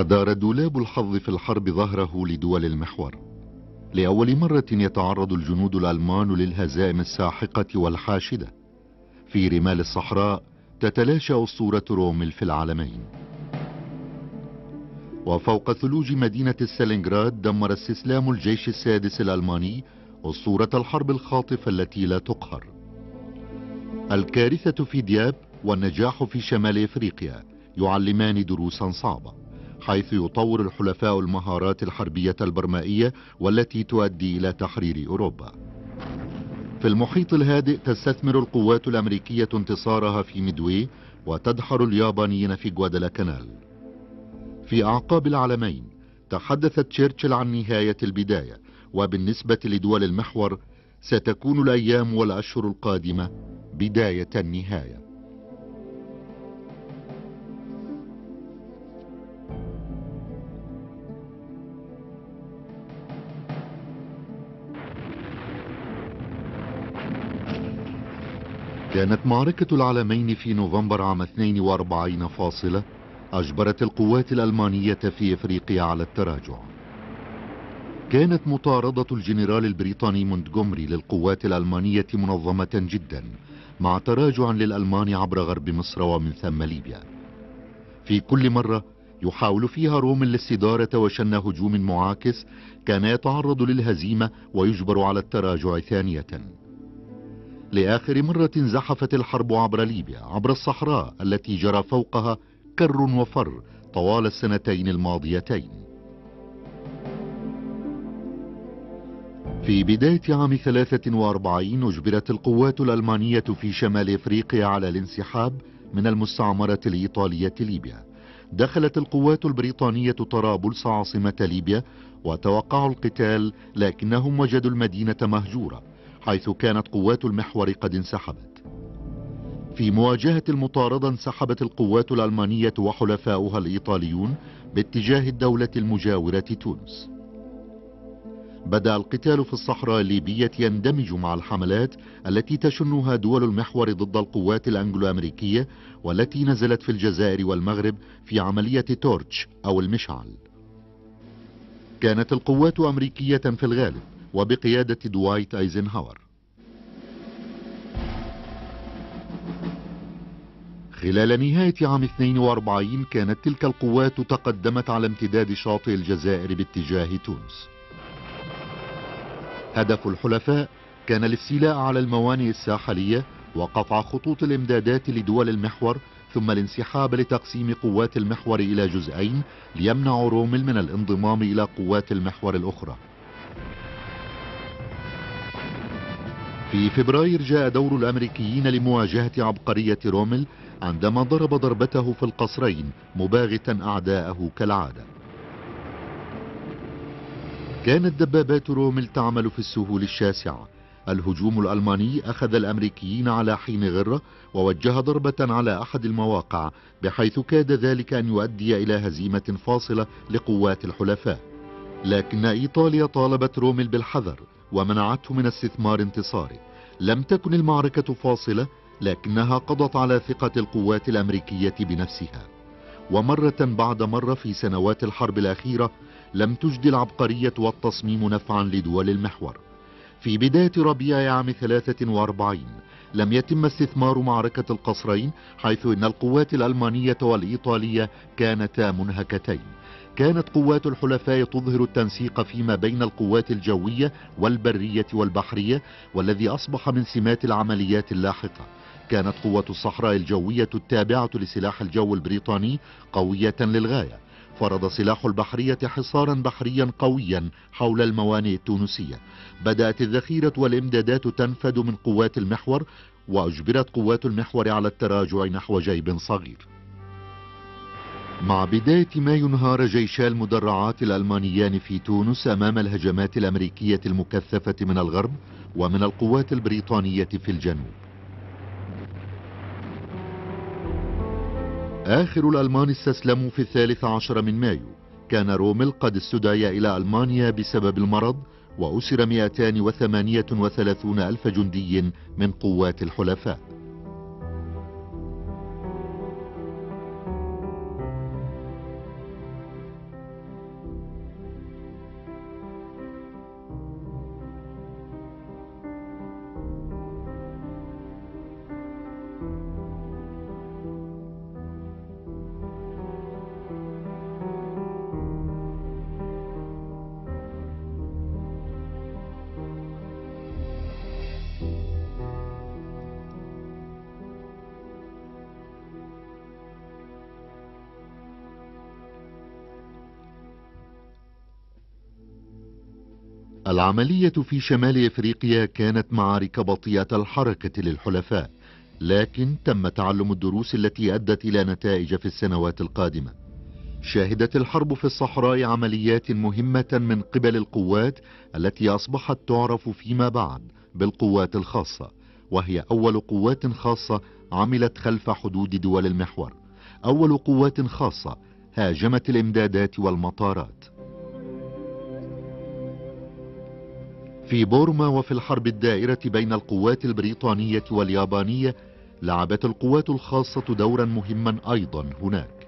أدار دولاب الحظ في الحرب ظهره لدول المحور. لأول مرة يتعرض الجنود الألمان للهزائم الساحقة والحاشدة. في رمال الصحراء تتلاشى أسطورة رومل في العالمين. وفوق ثلوج مدينة ستالينغراد دمر استسلام الجيش السادس الألماني أسطورة الحرب الخاطفة التي لا تقهر. الكارثة في دياب والنجاح في شمال إفريقيا يعلمان دروسا صعبة. حيث يطور الحلفاء المهارات الحربية البرمائية والتي تؤدي إلى تحرير أوروبا. في المحيط الهادئ تستثمر القوات الأمريكية انتصارها في ميدوي وتدحر اليابانيين في غوادالاكانال. في أعقاب العالمين تحدث تشرشل عن نهاية البداية وبالنسبة لدول المحور ستكون الأيام والأشهر القادمة بداية النهاية. كانت معركة العالمين في نوفمبر عام 42 فاصلة أجبرت القوات الألمانية في إفريقيا على التراجع. كانت مطاردة الجنرال البريطاني مونتغومري للقوات الألمانية منظمة جدا مع تراجع للألمان عبر غرب مصر ومن ثم ليبيا. في كل مرة يحاول فيها رومل الاستدارة وشن هجوم معاكس كان يتعرض للهزيمة ويجبر على التراجع ثانية. لآخر مرة زحفت الحرب عبر ليبيا عبر الصحراء التي جرى فوقها كر وفر طوال السنتين الماضيتين. في بداية عام 43 أجبرت القوات الألمانية في شمال إفريقيا على الانسحاب من المستعمرة الإيطالية ليبيا. دخلت القوات البريطانية طرابلس عاصمة ليبيا وتوقعوا القتال لكنهم وجدوا المدينة مهجورة. حيث كانت قوات المحور قد انسحبت. في مواجهة المطاردة انسحبت القوات الألمانية وحلفاؤها الإيطاليون باتجاه الدولة المجاورة تونس. بدأ القتال في الصحراء الليبية يندمج مع الحملات التي تشنها دول المحور ضد القوات الأنجلو أمريكية والتي نزلت في الجزائر والمغرب في عملية تورتش أو المشعل. كانت القوات أمريكية في الغالب وبقيادة دوايت أيزنهاور. خلال نهاية عام 42 كانت تلك القوات تقدمت على امتداد شاطئ الجزائر باتجاه تونس. هدف الحلفاء كان الاستيلاء على الموانئ الساحلية وقطع خطوط الإمدادات لدول المحور ثم الانسحاب لتقسيم قوات المحور إلى جزئين ليمنع رومل من الانضمام إلى قوات المحور الأخرى. في فبراير جاء دور الأمريكيين لمواجهة عبقرية رومل عندما ضرب ضربته في القصرين مباغتا أعداءه كالعادة. كانت دبابات رومل تعمل في السهول الشاسعة. الهجوم الألماني أخذ الأمريكيين على حين غرة ووجه ضربة على أحد المواقع بحيث كاد ذلك أن يؤدي إلى هزيمة فاصلة لقوات الحلفاء. لكن إيطاليا طالبت رومل بالحذر. ومنعته من استثمار انتصاره. لم تكن المعركة فاصلة لكنها قضت على ثقة القوات الأمريكية بنفسها. ومرة بعد مرة في سنوات الحرب الأخيرة لم تجد العبقرية والتصميم نفعا لدول المحور. في بداية ربيع عام 43 لم يتم استثمار معركة القصرين حيث إن القوات الألمانية والإيطالية كانتا منهكتين. كانت قوات الحلفاء تظهر التنسيق فيما بين القوات الجوية والبرية والبحرية والذي أصبح من سمات العمليات اللاحقة. كانت قوة الصحراء الجوية التابعة لسلاح الجو البريطاني قوية للغاية. فرض سلاح البحرية حصارا بحريا قويا حول الموانئ التونسية. بدأت الذخيرة والإمدادات تنفد من قوات المحور وأجبرت قوات المحور على التراجع نحو جيب صغير. مع بداية ما ينهار جيشا المدرعات الألمانيان في تونس أمام الهجمات الأمريكية المكثفة من الغرب ومن القوات البريطانية في الجنوب. آخر الألمان استسلموا في الثالث عشر من مايو. كان رومل قد استدعي إلى ألمانيا بسبب المرض وأسر 238 ألف جندي من قوات الحلفاء. العملية في شمال إفريقيا كانت معارك بطيئة الحركة للحلفاء لكن تم تعلم الدروس التي أدت إلى نتائج في السنوات القادمة. شهدت الحرب في الصحراء عمليات مهمة من قبل القوات التي أصبحت تعرف فيما بعد بالقوات الخاصة وهي أول قوات خاصة عملت خلف حدود دول المحور. أول قوات خاصة هاجمت الإمدادات والمطارات. في بورما وفي الحرب الدائرة بين القوات البريطانية واليابانية لعبت القوات الخاصة دورا مهما أيضا هناك.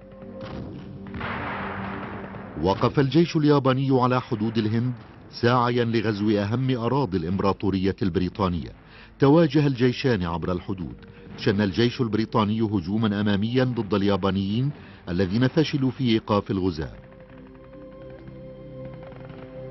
وقف الجيش الياباني على حدود الهند ساعيا لغزو أهم أراضي الإمبراطورية البريطانية. تواجه الجيشان عبر الحدود. شن الجيش البريطاني هجوما اماميا ضد اليابانيين الذين فشلوا في إيقاف الغزاة.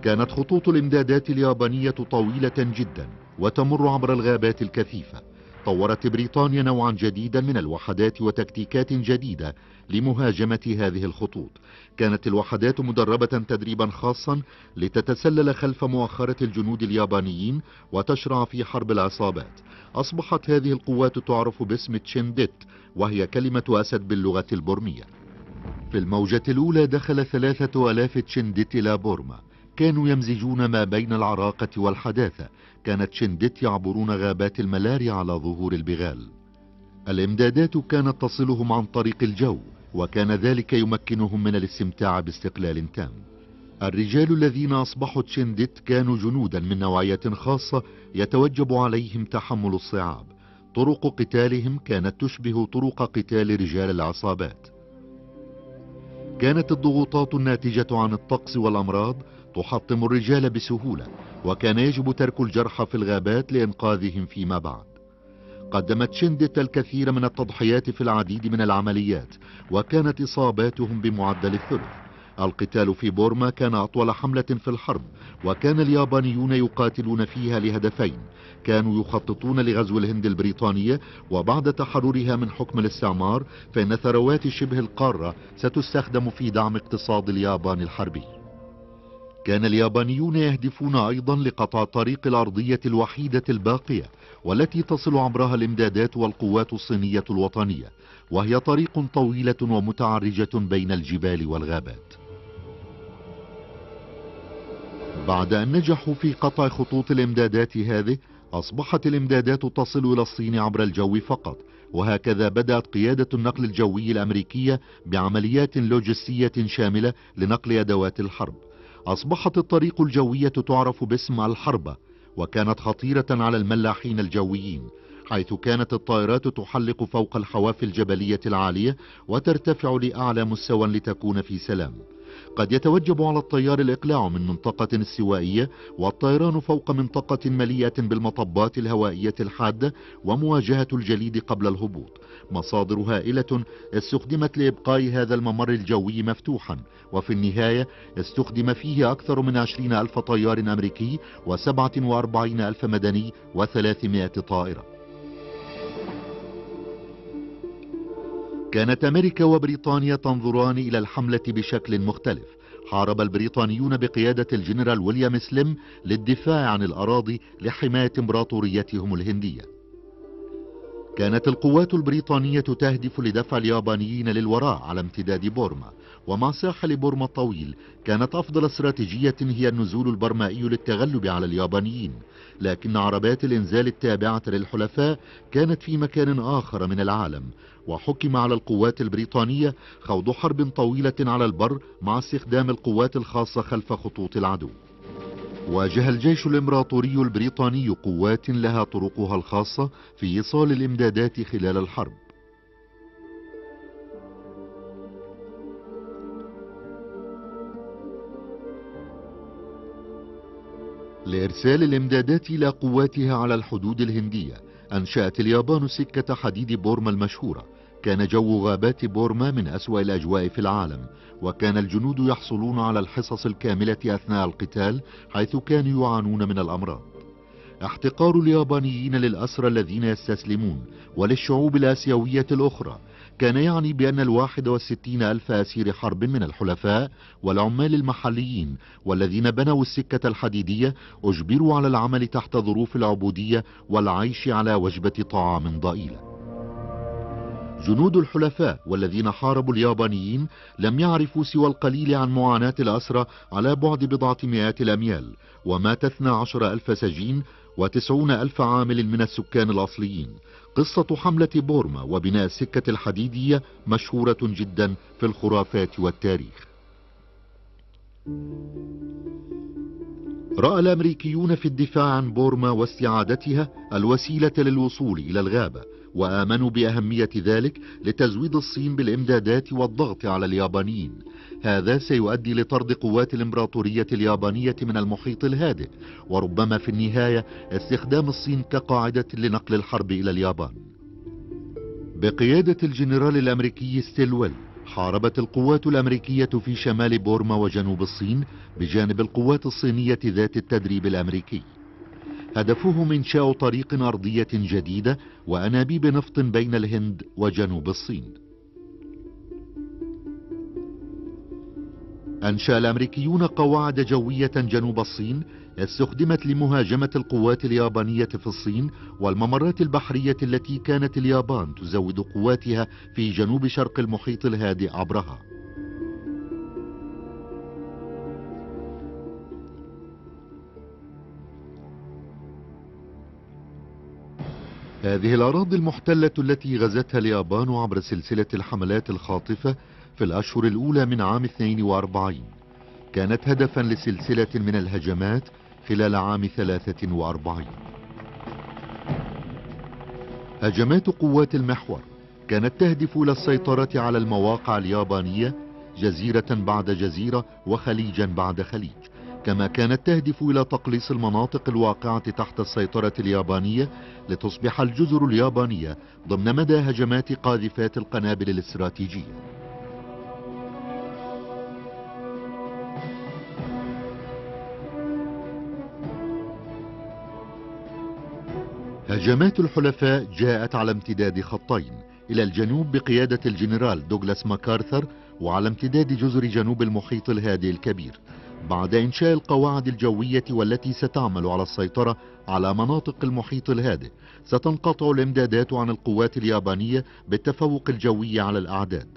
كانت خطوط الإمدادات اليابانية طويلة جدا وتمر عبر الغابات الكثيفة. طورت بريطانيا نوعا جديدا من الوحدات وتكتيكات جديدة لمهاجمة هذه الخطوط. كانت الوحدات مدربة تدريبا خاصا لتتسلل خلف مؤخرة الجنود اليابانيين وتشرع في حرب العصابات. أصبحت هذه القوات تعرف باسم تشندت وهي كلمة أسد باللغة البرمية. في الموجة الأولى دخل ثلاثة ألاف تشندت إلى بورما. كانوا يمزجون ما بين العراقة والحداثة. كانت شندت يعبرون غابات الملاري على ظهور البغال. الإمدادات كانت تصلهم عن طريق الجو وكان ذلك يمكنهم من الاستمتاع باستقلال تام. الرجال الذين اصبحوا تشندت كانوا جنودا من نوعية خاصة يتوجب عليهم تحمل الصعاب. طرق قتالهم كانت تشبه طرق قتال رجال العصابات. كانت الضغوطات الناتجة عن الطقس والأمراض تحطم الرجال بسهولة وكان يجب ترك الجرحى في الغابات لإنقاذهم فيما بعد. قدمت شندت الكثير من التضحيات في العديد من العمليات وكانت إصاباتهم بمعدل الثلث. القتال في بورما كان أطول حملة في الحرب وكان اليابانيون يقاتلون فيها لهدفين. كانوا يخططون لغزو الهند البريطانية وبعد تحررها من حكم الاستعمار فإن ثروات شبه القارة ستستخدم في دعم اقتصاد اليابان الحربي. كان اليابانيون يهدفون أيضا لقطع طريق الأرضية الوحيدة الباقية والتي تصل عبرها الإمدادات والقوات الصينية الوطنية وهي طريق طويلة ومتعرجة بين الجبال والغابات. بعد أن نجحوا في قطع خطوط الإمدادات هذه أصبحت الإمدادات تصل إلى الصين عبر الجو فقط وهكذا بدأت قيادة النقل الجوي الأمريكية بعمليات لوجستية شاملة لنقل أدوات الحرب. أصبحت الطريق الجوية تعرف باسم الحربة وكانت خطيرة على الملاحين الجويين حيث كانت الطائرات تحلق فوق الحواف الجبلية العالية وترتفع لأعلى مستوى لتكون في سلام. قد يتوجب على الطيار الإقلاع من منطقة استوائية والطيران فوق منطقة مليئة بالمطبات الهوائية الحادة ومواجهة الجليد قبل الهبوط. مصادر هائلة استخدمت لإبقاء هذا الممر الجوي مفتوحا وفي النهاية استخدم فيه أكثر من عشرين ألف طيار أمريكي وسبعة وأربعين ألف مدني وثلاثمائة طائرة. كانت أمريكا وبريطانيا تنظران إلى الحملة بشكل مختلف. حارب البريطانيون بقيادة الجنرال ويليام سليم للدفاع عن الأراضي لحماية إمبراطوريتهم الهندية. كانت القوات البريطانية تهدف لدفع اليابانيين للوراء على امتداد بورما. ومع ساحل بورما الطويل كانت أفضل استراتيجية هي النزول البرمائي للتغلب على اليابانيين. لكن عربات الإنزال التابعة للحلفاء كانت في مكان آخر من العالم. وحكم على القوات البريطانية خوض حرب طويلة على البر مع استخدام القوات الخاصة خلف خطوط العدو. واجه الجيش الإمبراطوري البريطاني قوات لها طرقها الخاصة في إيصال الإمدادات خلال الحرب. لإرسال الإمدادات إلى قواتها على الحدود الهندية أنشأت اليابان سكة حديد بورما المشهورة. كان جو غابات بورما من أسوأ الأجواء في العالم وكان الجنود يحصلون على الحصص الكاملة أثناء القتال حيث كانوا يعانون من الأمراض. احتقار اليابانيين للأسرى الذين يستسلمون وللشعوب الآسيوية الأخرى كان يعني بأن الواحد والستين ألف أسير حرب من الحلفاء والعمال المحليين والذين بنوا السكة الحديدية أجبروا على العمل تحت ظروف العبودية والعيش على وجبة طعام ضئيلة. جنود الحلفاء والذين حاربوا اليابانيين لم يعرفوا سوى القليل عن معاناة الأسرى على بعد بضعة مئات الأميال ومات اثنى عشر ألف سجين وتسعون ألف عامل من السكان الأصليين. قصة حملة بورما وبناء السكة الحديدية مشهورة جدا في الخرافات والتاريخ. رأى الأمريكيون في الدفاع عن بورما واستعادتها الوسيلة للوصول إلى الغابة وآمنوا بأهمية ذلك لتزويد الصين بالإمدادات والضغط على اليابانيين. هذا سيؤدي لطرد قوات الإمبراطورية اليابانية من المحيط الهادئ وربما في النهاية استخدام الصين كقاعدة لنقل الحرب إلى اليابان. بقيادة الجنرال الأمريكي ستيلويل حاربت القوات الأمريكية في شمال بورما وجنوب الصين بجانب القوات الصينية ذات التدريب الأمريكي. هدفهم إنشاء طريق أرضية جديدة وأنابيب نفط بين الهند وجنوب الصين. أنشأ الأمريكيون قواعد جوية جنوب الصين استخدمت لمهاجمة القوات اليابانية في الصين والممرات البحرية التي كانت اليابان تزود قواتها في جنوب شرق المحيط الهادئ عبرها. هذه الأراضي المحتلة التي غزتها اليابان عبر سلسلة الحملات الخاطفة في الأشهر الأولى من عام 42 كانت هدفا لسلسلة من الهجمات خلال عام 43 هجمات قوات المحور كانت تهدف إلى السيطرة على المواقع اليابانية جزيرة بعد جزيرة وخليجا بعد خليج. كما كانت تهدف إلى تقليص المناطق الواقعة تحت السيطرة اليابانية لتصبح الجزر اليابانية ضمن مدى هجمات قاذفات القنابل الاستراتيجية. هجمات الحلفاء جاءت على امتداد خطين إلى الجنوب بقيادة الجنرال دوغلاس ماكارثر وعلى امتداد جزر جنوب المحيط الهادئ الكبير. بعد إنشاء القواعد الجوية والتي ستعمل على السيطرة على مناطق المحيط الهادئ ستنقطع الإمدادات عن القوات اليابانية بالتفوق الجوي على الأعداد.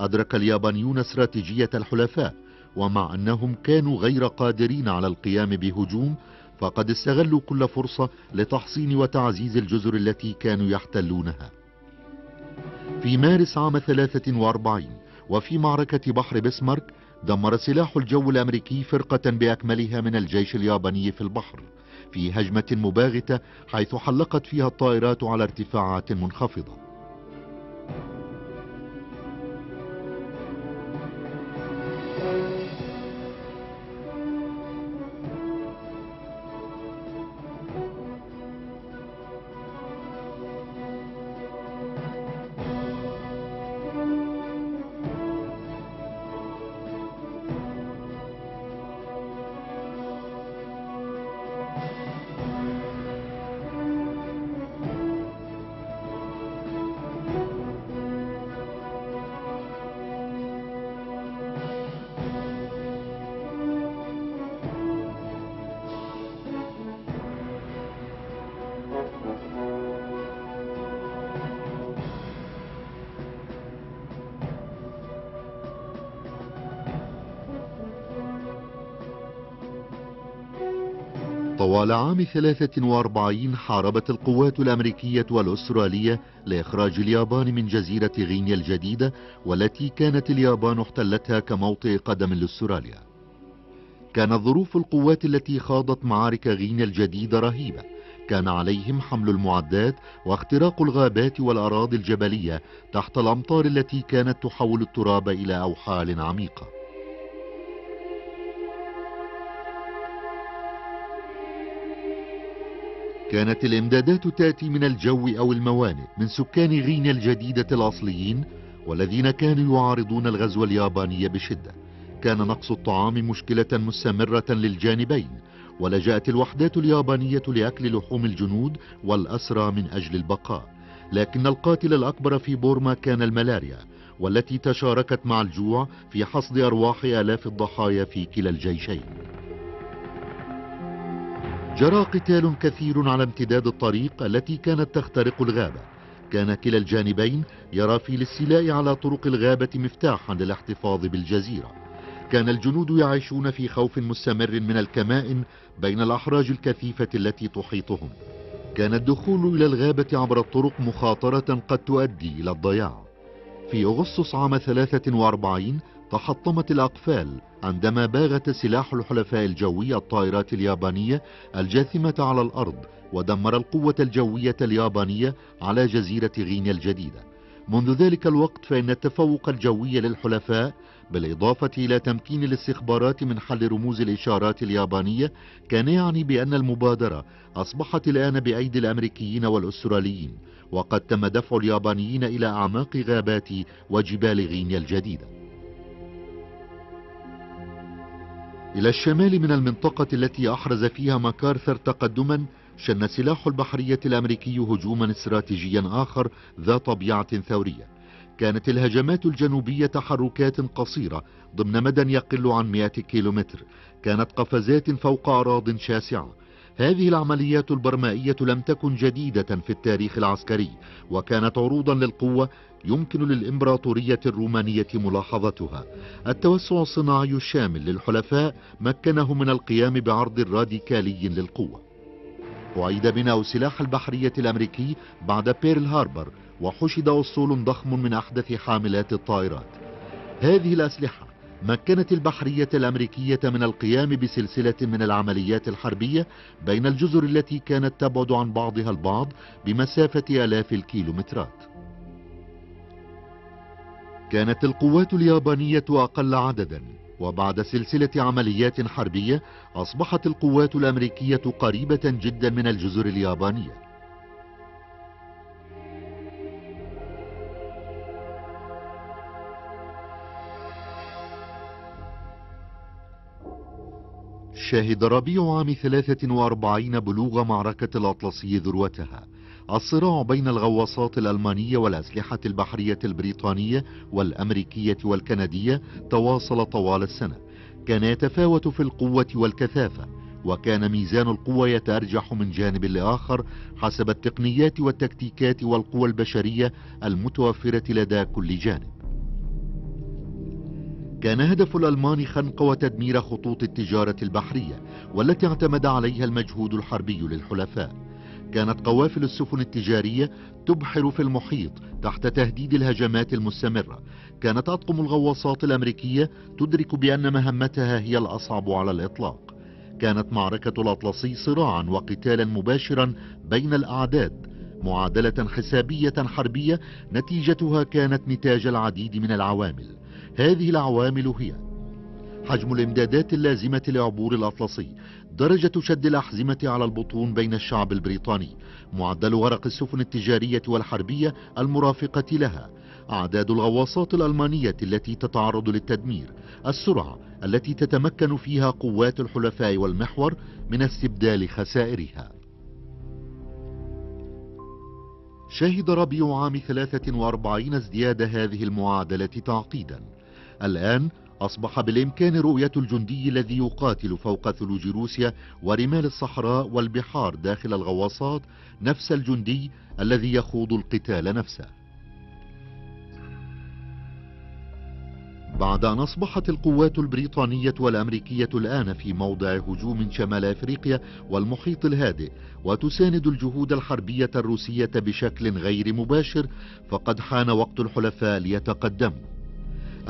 أدرك اليابانيون استراتيجية الحلفاء ومع أنهم كانوا غير قادرين على القيام بهجوم فقد استغلوا كل فرصة لتحصين وتعزيز الجزر التي كانوا يحتلونها. في مارس عام 43 وفي معركة بحر بسمارك دمر سلاح الجو الأمريكي فرقة بأكملها من الجيش الياباني في البحر في هجمة مباغتة حيث حلقت فيها الطائرات على ارتفاعات منخفضة. طوال عام 43 حاربت القوات الأمريكية والأسترالية لإخراج اليابان من جزيرة غينيا الجديدة والتي كانت اليابان احتلتها كموطئ قدم لأستراليا كانت ظروف القوات التي خاضت معارك غينيا الجديدة رهيبة. كان عليهم حمل المعدات واختراق الغابات والأراضي الجبلية تحت الأمطار التي كانت تحول التراب إلى أوحال عميقة. كانت الإمدادات تأتي من الجو أو الموانئ من سكان غينيا الجديدة الأصليين والذين كانوا يعارضون الغزو الياباني بشدة. كان نقص الطعام مشكلة مستمرة للجانبين ولجأت الوحدات اليابانية لأكل لحوم الجنود والأسرى من أجل البقاء. لكن القاتل الأكبر في بورما كان الملاريا والتي تشاركت مع الجوع في حصد أرواح آلاف الضحايا في كلا الجيشين. جرى قتال كثير على امتداد الطريق التي كانت تخترق الغابة. كان كلا الجانبين يرى في الاستيلاء على طرق الغابة مفتاحا للاحتفاظ بالجزيرة. كان الجنود يعيشون في خوف مستمر من الكمائن بين الأحراج الكثيفة التي تحيطهم. كان الدخول إلى الغابة عبر الطرق مخاطرة قد تؤدي إلى الضياع. في أغسطس عام 43 تحطمت الأقفال عندما باغت سلاح الحلفاء الجوي الطائرات اليابانية الجاثمة على الأرض ودمر القوة الجوية اليابانية على جزيرة غينيا الجديدة. منذ ذلك الوقت فإن التفوق الجوي للحلفاء بالإضافة إلى تمكين الاستخبارات من حل رموز الإشارات اليابانية كان يعني بأن المبادرة أصبحت الآن بأيدي الأمريكيين والأستراليين وقد تم دفع اليابانيين إلى أعماق غابات وجبال غينيا الجديدة. إلى الشمال من المنطقة التي أحرز فيها ماكارثر تقدما شن سلاح البحرية الأمريكي هجوما استراتيجيا آخر ذا طبيعة ثورية. كانت الهجمات الجنوبية تحركات قصيرة ضمن مدى يقل عن 100 كيلومتر. كانت قفزات فوق أراض شاسعة. هذه العمليات البرمائية لم تكن جديدة في التاريخ العسكري وكانت عروضا للقوة يمكن للإمبراطورية الرومانية ملاحظتها. التوسع الصناعي الشامل للحلفاء مكنه من القيام بعرض راديكالي للقوة. أعيد بناء سلاح البحرية الأمريكي بعد بيرل هاربر وحشد أسطول ضخم من أحدث حاملات الطائرات. هذه الأسلحة مكنت البحرية الأمريكية من القيام بسلسلة من العمليات الحربية بين الجزر التي كانت تبعد عن بعضها البعض بمسافة آلاف الكيلومترات. كانت القوات اليابانية أقل عددا وبعد سلسلة عمليات حربية أصبحت القوات الأمريكية قريبة جدا من الجزر اليابانية. شهد ربيع عام 43 بلوغ معركة الأطلسي ذروتها. الصراع بين الغواصات الألمانية والأسلحة البحرية البريطانية والأمريكية والكندية تواصل طوال السنة. كان يتفاوت في القوة والكثافة وكان ميزان القوة يتأرجح من جانب لآخر حسب التقنيات والتكتيكات والقوى البشرية المتوفرة لدى كل جانب. كان هدف الألمان خنق وتدمير خطوط التجارة البحرية والتي اعتمد عليها المجهود الحربي للحلفاء. كانت قوافل السفن التجارية تبحر في المحيط تحت تهديد الهجمات المستمرة. كانت أطقم الغواصات الأمريكية تدرك بأن مهمتها هي الأصعب على الإطلاق. كانت معركة الأطلسي صراعا وقتالا مباشرا بين الأعداد. معادلة حسابية حربية نتيجتها كانت نتاج العديد من العوامل. هذه العوامل هي حجم الامدادات اللازمة لعبور الأطلسي درجة شد الأحزمة على البطون بين الشعب البريطاني معدل غرق السفن التجارية والحربية المرافقة لها أعداد الغواصات الألمانية التي تتعرض للتدمير السرعة التي تتمكن فيها قوات الحلفاء والمحور من استبدال خسائرها. شهد ربيع عام 43 ازدياد هذه المعادلة تعقيدا. الآن أصبح بالإمكان رؤية الجندي الذي يقاتل فوق ثلوج روسيا ورمال الصحراء والبحار داخل الغواصات نفس الجندي الذي يخوض القتال نفسه. بعد أن أصبحت القوات البريطانية والأمريكية الآن في موضع هجوم شمال أفريقيا والمحيط الهادئ وتساند الجهود الحربية الروسية بشكل غير مباشر فقد حان وقت الحلفاء ليتقدموا.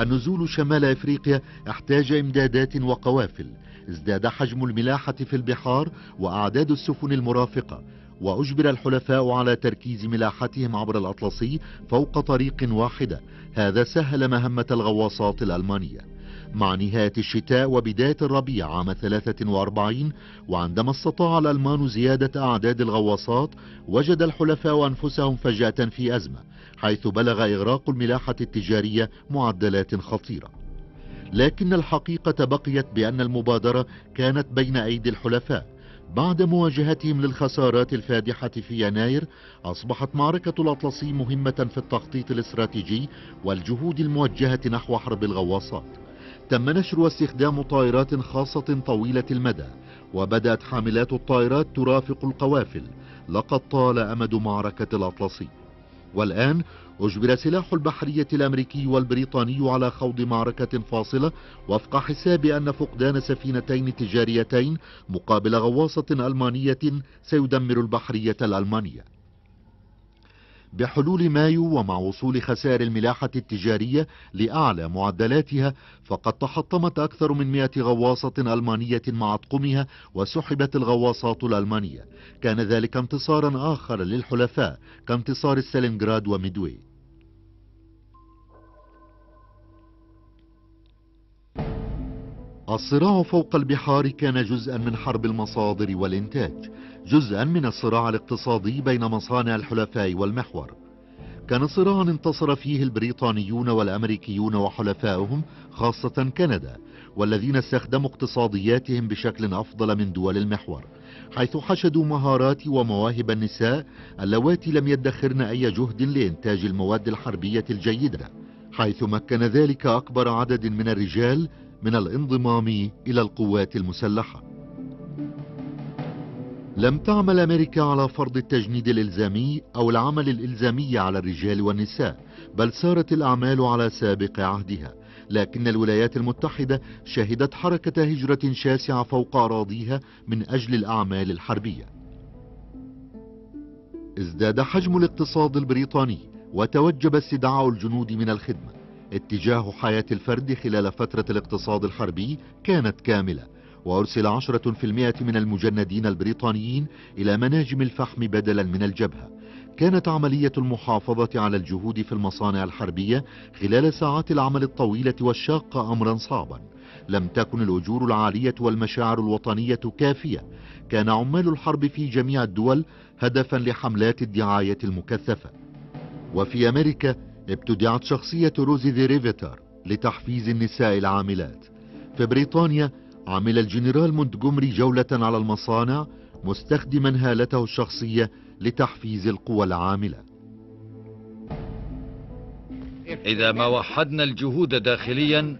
النزول شمال إفريقيا احتاج إمدادات وقوافل. ازداد حجم الملاحة في البحار وأعداد السفن المرافقة. وأجبر الحلفاء على تركيز ملاحتهم عبر الأطلسي فوق طريق واحدة هذا سهل مهمة الغواصات الألمانية. مع نهاية الشتاء وبداية الربيع عام 43 وعندما استطاع الألمان زيادة أعداد الغواصات وجد الحلفاء أنفسهم فجأة في أزمة. حيث بلغ إغراق الملاحة التجارية معدلات خطيرة. لكن الحقيقة بقيت بأن المبادرة كانت بين أيدي الحلفاء. بعد مواجهتهم للخسارات الفادحة في يناير أصبحت معركة الأطلسي مهمة في التخطيط الاستراتيجي والجهود الموجهة نحو حرب الغواصات. تم نشر واستخدام طائرات خاصة طويلة المدى وبدأت حاملات الطائرات ترافق القوافل لقد طال أمد معركة الأطلسي. والآن أجبر سلاح البحرية الأمريكي والبريطاني على خوض معركة فاصلة وفق حساب أن فقدان سفينتين تجاريتين مقابل غواصة ألمانية سيدمر البحرية الألمانية. بحلول مايو ومع وصول خسائر الملاحة التجارية لأعلى معدلاتها فقد تحطمت أكثر من مئة غواصة ألمانية مع أطقمها وسحبت الغواصات الألمانية. كان ذلك انتصارا آخر للحلفاء كانتصار ستالينغراد وميدوي. الصراع فوق البحار كان جزءا من حرب المصادر والإنتاج جزءا من الصراع الاقتصادي بين مصانع الحلفاء والمحور. كان صراعا انتصر فيه البريطانيون والأمريكيون وحلفائهم خاصة كندا والذين استخدموا اقتصادياتهم بشكل أفضل من دول المحور حيث حشدوا مهارات ومواهب النساء اللواتي لم يدخرن أي جهد لإنتاج المواد الحربية الجيدة حيث مكن ذلك أكبر عدد من الرجال من الانضمام إلى القوات المسلحة. لم تعمل أمريكا على فرض التجنيد الإلزامي أو العمل الإلزامي على الرجال والنساء بل سارت الأعمال على سابق عهدها. لكن الولايات المتحدة شهدت حركة هجرة شاسعة فوق أراضيها من أجل الأعمال الحربية. ازداد حجم الاقتصاد البريطاني وتوجب استدعاء الجنود من الخدمة. اتجاه حياة الفرد خلال فترة الاقتصاد الحربي كانت كاملة وأرسل عشرة في المئة من المجندين البريطانيين إلى مناجم الفحم بدلا من الجبهة. كانت عملية المحافظة على الجهود في المصانع الحربية خلال ساعات العمل الطويلة والشاقة أمرا صعبا. لم تكن الأجور العالية والمشاعر الوطنية كافية. كان عمال الحرب في جميع الدول هدفا لحملات الدعاية المكثفة. وفي أمريكا ابتدعت شخصية Rosie the Riveter لتحفيز النساء العاملات. في بريطانيا عمل الجنرال مونتجومري جولة على المصانع مستخدما هالته الشخصية لتحفيز القوى العاملة. إذا ما وحدنا الجهود داخليا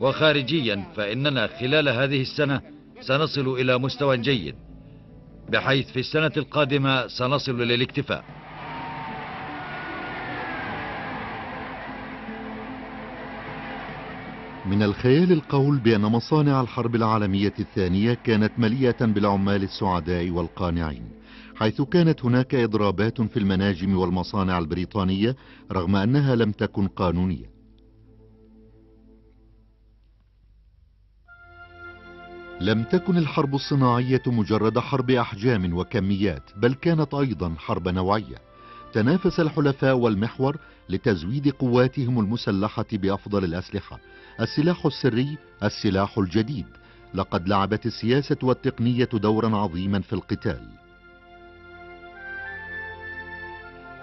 وخارجيا فإننا خلال هذه السنة سنصل إلى مستوى جيد بحيث في السنة القادمة سنصل للاكتفاء. من الخيال القول بأن مصانع الحرب العالمية الثانية كانت مليئة بالعمال السعداء والقانعين حيث كانت هناك إضرابات في المناجم والمصانع البريطانية رغم أنها لم تكن قانونية. لم تكن الحرب الصناعية مجرد حرب أحجام وكميات بل كانت أيضا حرب نوعية. تنافس الحلفاء والمحور لتزويد قواتهم المسلحة بأفضل الأسلحة السلاح السري السلاح الجديد. لقد لعبت السياسة والتقنية دورا عظيما في القتال.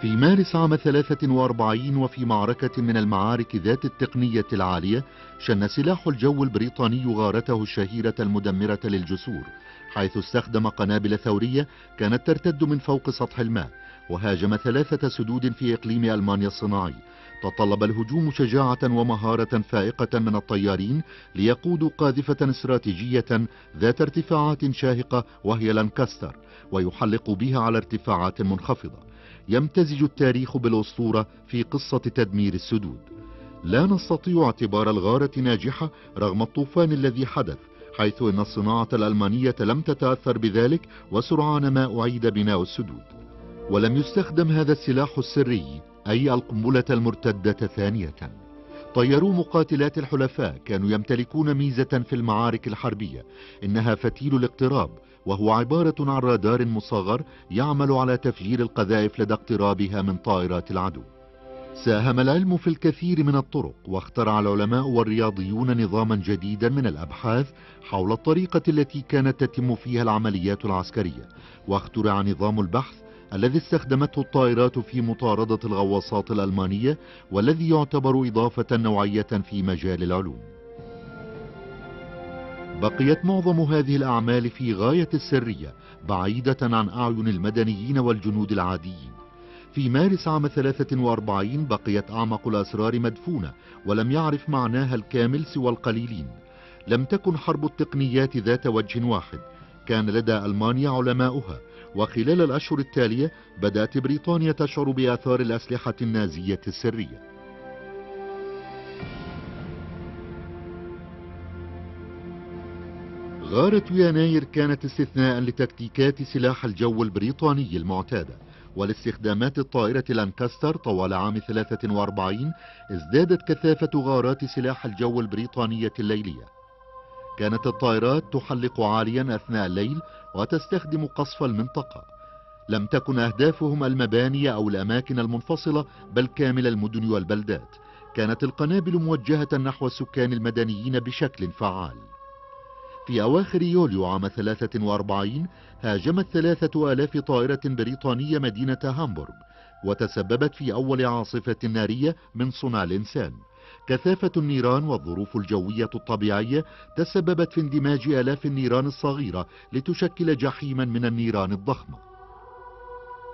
في مارس عام 43 وفي معركة من المعارك ذات التقنية العالية شن سلاح الجو البريطاني غارته الشهيرة المدمرة للجسور حيث استخدم قنابل ثورية كانت ترتد من فوق سطح الماء وهاجم ثلاثة سدود في إقليم ألمانيا الصناعي. تطلب الهجوم شجاعة ومهارة فائقة من الطيارين ليقودوا قاذفة استراتيجية ذات ارتفاعات شاهقة وهي لانكاستر ويحلق بها على ارتفاعات منخفضة. يمتزج التاريخ بالأسطورة في قصة تدمير السدود. لا نستطيع اعتبار الغارة ناجحة رغم الطوفان الذي حدث حيث إن الصناعة الألمانية لم تتأثر بذلك وسرعان ما أعيد بناء السدود. ولم يستخدم هذا السلاح السري أي القنبلة المرتدة ثانية. طيروا مقاتلات الحلفاء كانوا يمتلكون ميزة في المعارك الحربية إنها فتيل الاقتراب وهو عبارة عن رادار مصغر يعمل على تفجير القذائف لدى اقترابها من طائرات العدو. ساهم العلم في الكثير من الطرق واخترع العلماء والرياضيون نظاما جديدا من الأبحاث حول الطريقة التي كانت تتم فيها العمليات العسكرية واخترع نظام البحث الذي استخدمته الطائرات في مطاردة الغواصات الألمانية والذي يعتبر إضافة نوعية في مجال العلوم. بقيت معظم هذه الأعمال في غاية السرية بعيدة عن أعين المدنيين والجنود العاديين. في مارس عام 43 بقيت أعمق الأسرار مدفونة ولم يعرف معناها الكامل سوى القليلين. لم تكن حرب التقنيات ذات وجه واحد كان لدى ألمانيا علماؤها وخلال الأشهر التالية بدأت بريطانيا تشعر بآثار الأسلحة النازية السرية. غارة يناير كانت استثناء لتكتيكات سلاح الجو البريطاني المعتادة ولاستخدامات الطائرة لانكاستر طوال عام 43 ازدادت كثافة غارات سلاح الجو البريطانية الليلية. كانت الطائرات تحلق عاليا أثناء الليل وتستخدم قصف المنطقة. لم تكن أهدافهم المباني أو الأماكن المنفصلة بل كامل المدن والبلدات. كانت القنابل موجهة نحو السكان المدنيين بشكل فعال. في أواخر يوليو عام 43 هاجمت ثلاثة آلاف طائرة بريطانية مدينة هامبورغ وتسببت في أول عاصفة نارية من صنع الإنسان. كثافة النيران والظروف الجوية الطبيعية تسببت في اندماج آلاف النيران الصغيرة لتشكل جحيما من النيران الضخمة.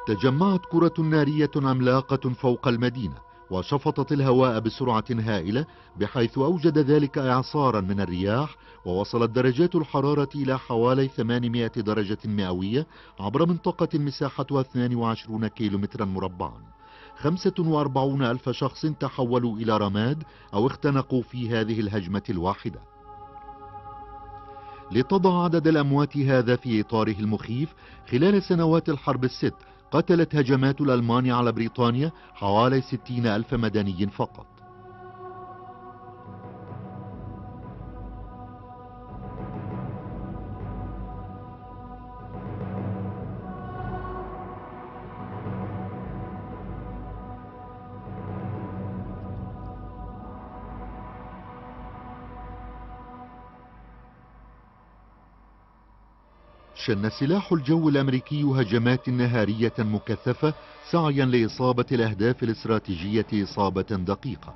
تجمعت كرة نارية عملاقة فوق المدينة وشفطت الهواء بسرعة هائلة بحيث أوجد ذلك إعصارا من الرياح ووصلت درجات الحرارة إلى حوالي 800 درجة مئوية عبر منطقة مساحتها 22 كيلومترا مربعا. 45 ألف شخص تحولوا إلى رماد أو اختنقوا في هذه الهجمة الواحدة. لتضع عدد الأموات هذا في إطاره المخيف خلال سنوات الحرب الست قتلت هجمات الألمان على بريطانيا حوالي 60 ألف مدني فقط. شن سلاح الجو الأمريكي هجمات نهارية مكثفة سعيا لإصابة الأهداف الاستراتيجية إصابة دقيقة.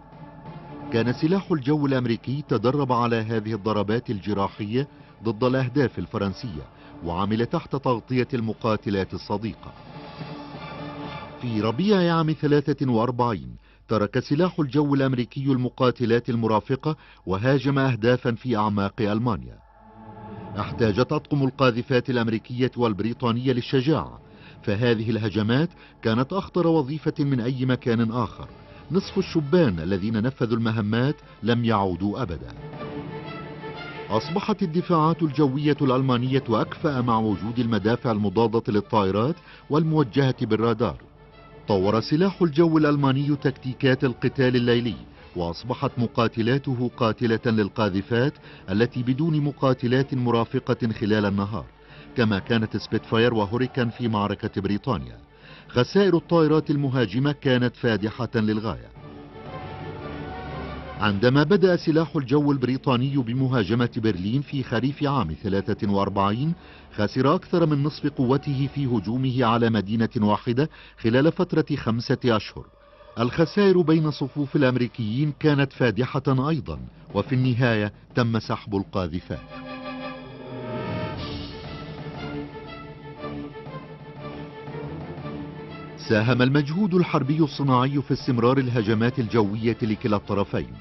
كان سلاح الجو الأمريكي تدرب على هذه الضربات الجراحية ضد الأهداف الفرنسية وعمل تحت تغطية المقاتلات الصديقة. في ربيع عام 43 ترك سلاح الجو الأمريكي المقاتلات المرافقة وهاجم اهدافا في أعماق ألمانيا. احتاجت أطقم القاذفات الأمريكية والبريطانية للشجاعة فهذه الهجمات كانت أخطر وظيفة من أي مكان آخر. نصف الشبان الذين نفذوا المهمات لم يعودوا أبدا. أصبحت الدفاعات الجوية الألمانية أكفأ مع وجود المدافع المضادة للطائرات والموجهة بالرادار. طور سلاح الجو الألماني تكتيكات القتال الليلي وأصبحت مقاتلاته قاتلة للقاذفات التي بدون مقاتلات مرافقة خلال النهار كما كانت سبيتفاير وهوريكان في معركة بريطانيا. خسائر الطائرات المهاجمة كانت فادحة للغاية. عندما بدأ سلاح الجو البريطاني بمهاجمة برلين في خريف عام 43 خسر أكثر من نصف قوته في هجومه على مدينة واحدة خلال فترة خمسة أشهر. الخسائر بين صفوف الأمريكيين كانت فادحة أيضا وفي النهاية تم سحب القاذفات. ساهم المجهود الحربي الصناعي في استمرار الهجمات الجوية لكلا الطرفين.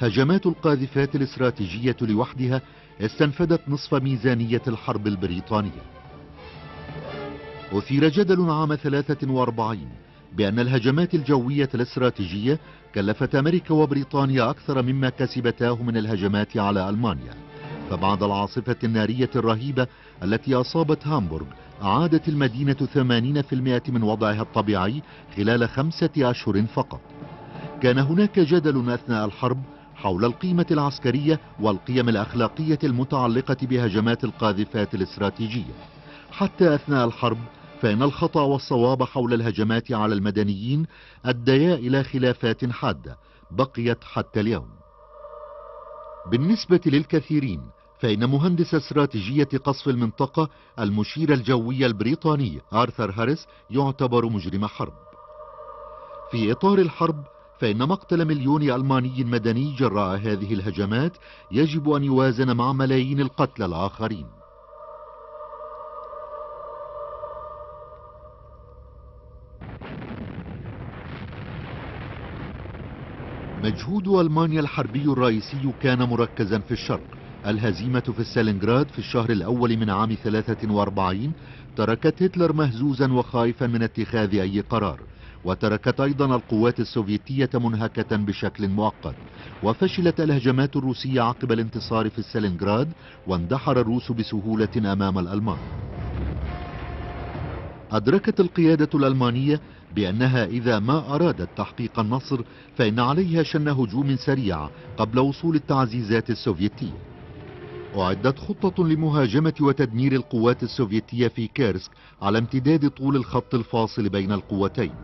هجمات القاذفات الاستراتيجية لوحدها استنفدت نصف ميزانية الحرب البريطانية. أثير جدل عام 43 بأن الهجمات الجوية الاستراتيجية كلفت أمريكا وبريطانيا أكثر مما كسبتاه من الهجمات على ألمانيا. فبعد العاصفة النارية الرهيبة التي أصابت هامبورغ أعادت المدينة 80% من وضعها الطبيعي خلال خمسة أشهر فقط. كان هناك جدل أثناء الحرب حول القيمة العسكرية والقيم الأخلاقية المتعلقة بهجمات القاذفات الاستراتيجية. حتى أثناء الحرب فإن الخطأ والصواب حول الهجمات على المدنيين أديا إلى خلافات حادة بقيت حتى اليوم. بالنسبة للكثيرين فإن مهندس استراتيجية قصف المنطقة المشير الجوي البريطاني آرثر هاريس يعتبر مجرم حرب. في إطار الحرب فإن مقتل مليون ألماني مدني جراء هذه الهجمات يجب أن يوازن مع ملايين القتلى الآخرين. مجهود ألمانيا الحربي الرئيسي كان مركزا في الشرق. الهزيمة في ستالينغراد في الشهر الأول من عام 43 تركت هتلر مهزوزا وخائفا من اتخاذ أي قرار وتركت أيضا القوات السوفيتية منهكة بشكل مؤقت. وفشلت الهجمات الروسية عقب الانتصار في ستالينغراد واندحر الروس بسهولة أمام الألمان. أدركت القيادة الألمانية بأنها إذا ما أرادت تحقيق النصر فإن عليها شن هجوم سريع قبل وصول التعزيزات السوفيتية. أعدت خطة لمهاجمة وتدمير القوات السوفيتية في كيرسك على امتداد طول الخط الفاصل بين القوتين.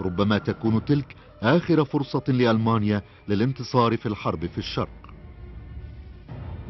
ربما تكون تلك آخر فرصة لألمانيا للانتصار في الحرب في الشرق.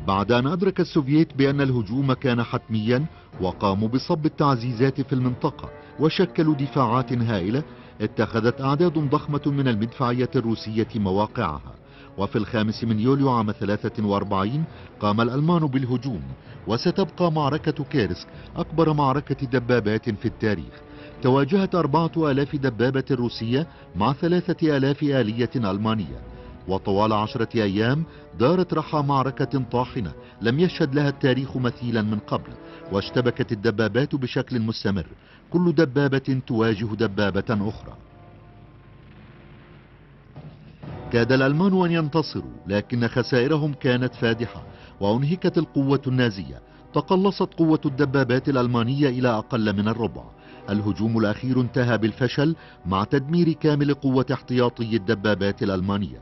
بعد أن أدرك السوفييت بأن الهجوم كان حتميا وقاموا بصب التعزيزات في المنطقة وشكلوا دفاعات هائلة اتخذت أعداد ضخمة من المدفعية الروسية مواقعها. وفي الخامس من يوليو عام 43 قام الألمان بالهجوم وستبقى معركة كيرسك أكبر معركة دبابات في التاريخ. تواجهت أربعة آلاف دبابة روسية مع ثلاثة آلاف آلية ألمانية. وطوال عشرة أيام دارت رحى معركة طاحنة لم يشهد لها التاريخ مثيلا من قبل. واشتبكت الدبابات بشكل مستمر. كل دبابة تواجه دبابة أخرى. كاد الألمان أن ينتصروا لكن خسائرهم كانت فادحة وأنهكت القوة النازية. تقلصت قوة الدبابات الألمانية إلى أقل من الربع. الهجوم الأخير انتهى بالفشل مع تدمير كامل قوة احتياطي الدبابات الألمانية.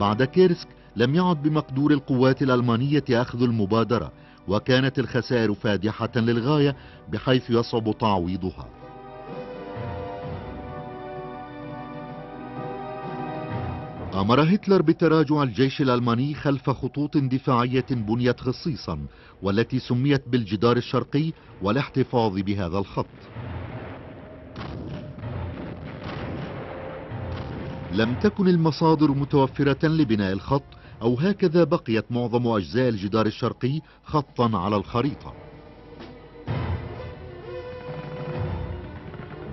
بعد كيرسك لم يعد بمقدور القوات الألمانية أخذ المبادرة. وكانت الخسائر فادحة للغاية بحيث يصعب تعويضها. أمر هتلر بتراجع الجيش الألماني خلف خطوط دفاعية بنيت خصيصا والتي سميت بالجدار الشرقي والاحتفاظ بهذا الخط. لم تكن المصادر متوفرة لبناء الخط أو هكذا بقيت معظم أجزاء الجدار الشرقي خطا على الخريطة.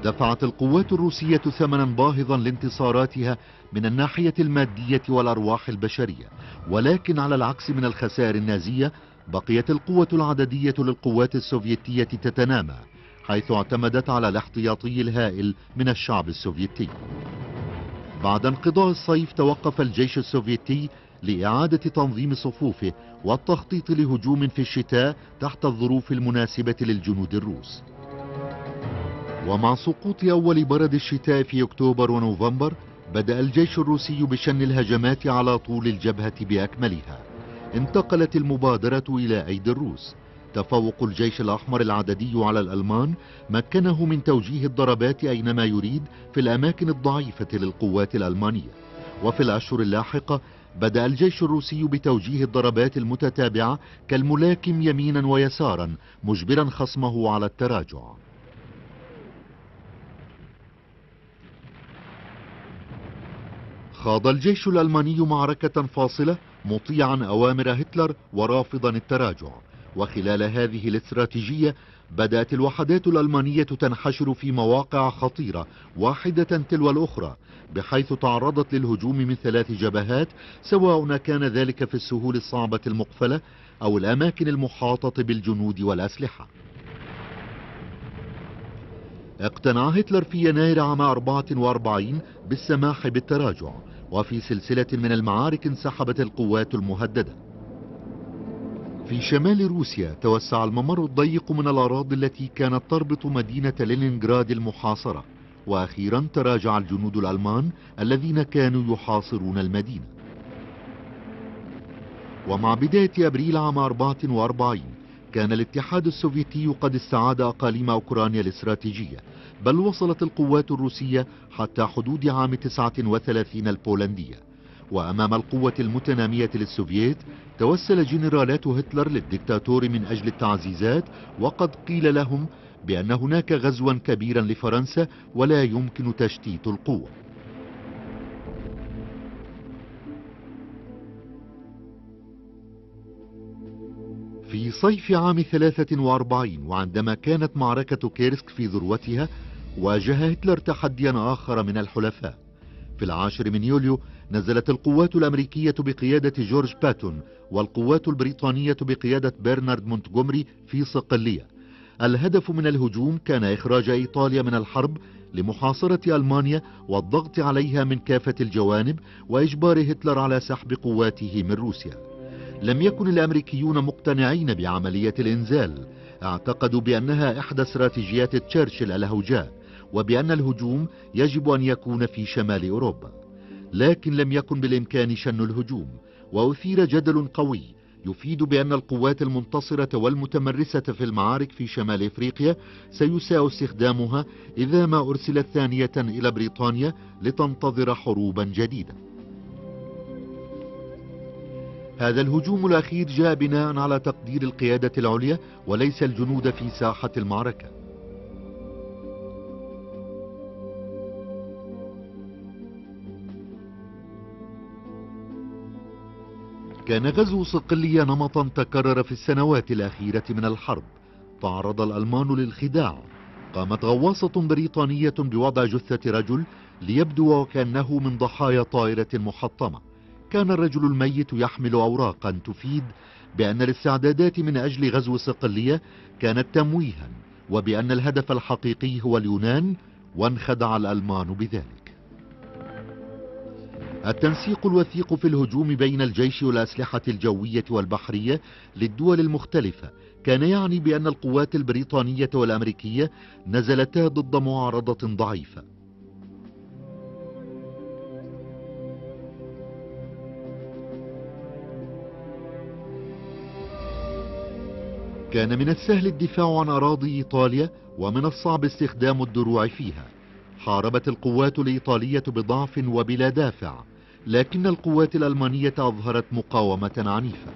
دفعت القوات الروسية ثمنا باهظا لانتصاراتها من الناحية المادية والأرواح البشرية ولكن على العكس من الخسائر النازية بقيت القوة العددية للقوات السوفيتية تتنامى حيث اعتمدت على الاحتياطي الهائل من الشعب السوفيتي. بعد انقضاء الصيف توقف الجيش السوفيتي لإعادة تنظيم صفوفه والتخطيط لهجوم في الشتاء تحت الظروف المناسبة للجنود الروس. ومع سقوط أول برد الشتاء في أكتوبر ونوفمبر بدأ الجيش الروسي بشن الهجمات على طول الجبهة بأكملها. انتقلت المبادرة إلى أيدي الروس. تفوق الجيش الأحمر العددي على الألمان مكنه من توجيه الضربات أينما يريد في الأماكن الضعيفة للقوات الألمانية. وفي الأشهر اللاحقة بدأ الجيش الروسي بتوجيه الضربات المتتابعة كالملاكم يمينا ويسارا مجبرا خصمه على التراجع. خاض الجيش الألماني معركة فاصلة مطيعا أوامر هتلر ورافضا التراجع. وخلال هذه الاستراتيجية بدأت الوحدات الألمانية تنحشر في مواقع خطيرة واحدة تلو الأخرى بحيث تعرضت للهجوم من ثلاث جبهات سواء كان ذلك في السهول الصعبة المقفلة أو الأماكن المحاطة بالجنود والأسلحة. اقتنع هتلر في يناير عام 44 بالسماح بالتراجع وفي سلسلة من المعارك انسحبت القوات المهددة. في شمال روسيا توسع الممر الضيق من الأراضي التي كانت تربط مدينة لينينغراد المحاصرة. وأخيرا تراجع الجنود الألمان الذين كانوا يحاصرون المدينة. ومع بداية أبريل عام 44 كان الاتحاد السوفيتي قد استعاد أقاليم أوكرانيا الاستراتيجية بل وصلت القوات الروسية حتى حدود عام 39 البولندية. وأمام القوة المتنامية للسوفييت توسل جنرالات هتلر للدكتاتور من أجل التعزيزات وقد قيل لهم بأن هناك غزوا كبيرا لفرنسا ولا يمكن تشتيت القوة. في صيف عام 43 وعندما كانت معركة كيرسك في ذروتها واجه هتلر تحديا آخر من الحلفاء. في العاشر من يوليو نزلت القوات الأمريكية بقيادة جورج باتون والقوات البريطانية بقيادة برنارد مونتجومري في صقلية. الهدف من الهجوم كان إخراج إيطاليا من الحرب لمحاصرة ألمانيا والضغط عليها من كافة الجوانب وإجبار هتلر على سحب قواته من روسيا. لم يكن الأمريكيون مقتنعين بعملية الإنزال. اعتقدوا بأنها إحدى استراتيجيات تشرشل الهوجاء وبأن الهجوم يجب أن يكون في شمال أوروبا. لكن لم يكن بالإمكان شن الهجوم وأثير جدل قوي يفيد بأن القوات المنتصرة والمتمرسة في المعارك في شمال إفريقيا سيساء استخدامها إذا ما أرسلت ثانية إلى بريطانيا لتنتظر حروبا جديدة. هذا الهجوم الأخير جاء بناء على تقدير القيادة العليا وليس الجنود في ساحة المعركة. كان غزو صقلية نمطا تكرر في السنوات الأخيرة من الحرب. تعرض الألمان للخداع. قامت غواصة بريطانية بوضع جثة رجل ليبدو وكأنه من ضحايا طائرة محطمة. كان الرجل الميت يحمل أوراقا تفيد بأن الاستعدادات من أجل غزو صقلية كانت تمويها وبأن الهدف الحقيقي هو اليونان وانخدع الألمان بذلك. التنسيق الوثيق في الهجوم بين الجيش والأسلحة الجوية والبحرية للدول المختلفة كان يعني بأن القوات البريطانية والأمريكية نزلتا ضد معارضة ضعيفة. كان من السهل الدفاع عن أراضي إيطاليا ومن الصعب استخدام الدروع فيها. حاربت القوات الإيطالية بضعف وبلا دافع. لكن القوات الألمانية أظهرت مقاومة عنيفة.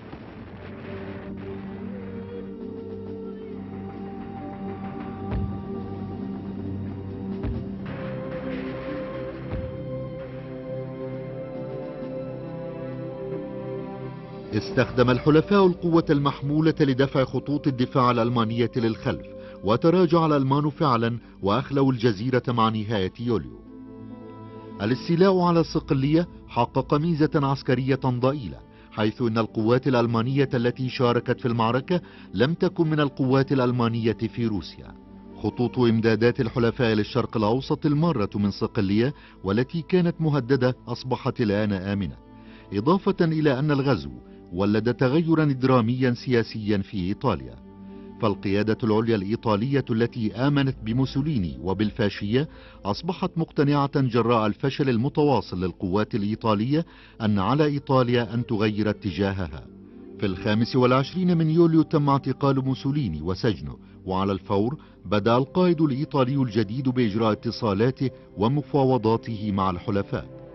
استخدم الحلفاء القوة المحمولة لدفع خطوط الدفاع الألمانية للخلف وتراجع الألمان فعلا وأخلوا الجزيرة مع نهاية يوليو. الاستيلاء على الصقلية حقق ميزة عسكرية ضئيلة حيث إن القوات الألمانية التي شاركت في المعركة لم تكن من القوات الألمانية في روسيا. خطوط إمدادات الحلفاء للشرق الأوسط المارة من صقلية والتي كانت مهددة أصبحت الآن آمنة. إضافة إلى أن الغزو ولد تغيرا دراميا سياسيا في إيطاليا. فالقيادة العليا الإيطالية التي آمنت بموسوليني وبالفاشية أصبحت مقتنعة جراء الفشل المتواصل للقوات الإيطالية أن على إيطاليا أن تغير اتجاهها. في الخامس والعشرين من يوليو تم اعتقال موسوليني وسجنه وعلى الفور بدأ القائد الإيطالي الجديد بإجراء اتصالاته ومفاوضاته مع الحلفاء.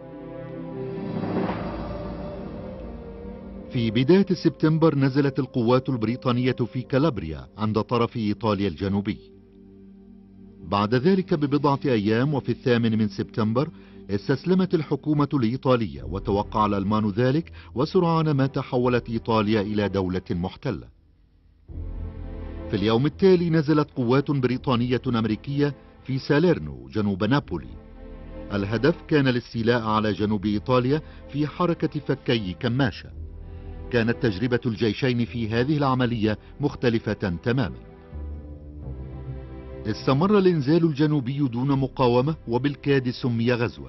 في بداية سبتمبر نزلت القوات البريطانية في كالابريا عند طرف إيطاليا الجنوبي. بعد ذلك ببضعة أيام وفي الثامن من سبتمبر استسلمت الحكومة الإيطالية وتوقع الألمان ذلك وسرعان ما تحولت إيطاليا إلى دولة محتلة. في اليوم التالي نزلت قوات بريطانية أمريكية في ساليرنو جنوب نابولي. الهدف كان الاستيلاء على جنوب إيطاليا في حركة فكي كماشة. كانت تجربة الجيشين في هذه العملية مختلفة تماما. استمر الإنزال الجنوبي دون مقاومة وبالكاد سمي غزوا.